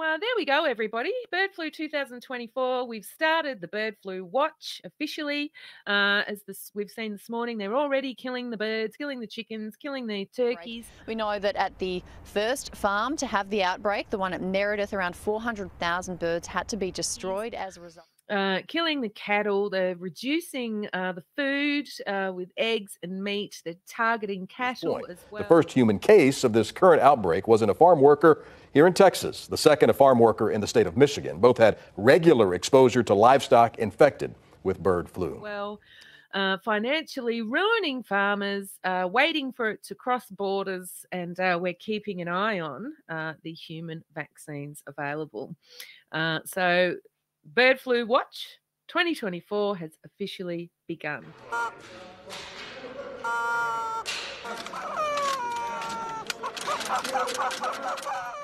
Uh, there we go, everybody. Bird flu 2024. We've started the bird flu watch officially. Uh, as this we've seen this morning, they're already killing the birds, killing the chickens, killing the turkeys. We know that at the first farm to have the outbreak, the one at Meredith, around 400,000 birds had to be destroyed as a result. Uh, killing the cattle, they're reducing uh, the food uh, with eggs and meat. They're targeting cattle as well. The first human case of this current outbreak was in a farm worker here in Texas, the second a farm worker in the state of Michigan. Both had regular exposure to livestock infected with bird flu. well, uh, financially ruining farmers, uh, waiting for it to cross borders, and uh, we're keeping an eye on uh, the human vaccines available. Uh, so, Bird Flu Watch 2024 has officially begun.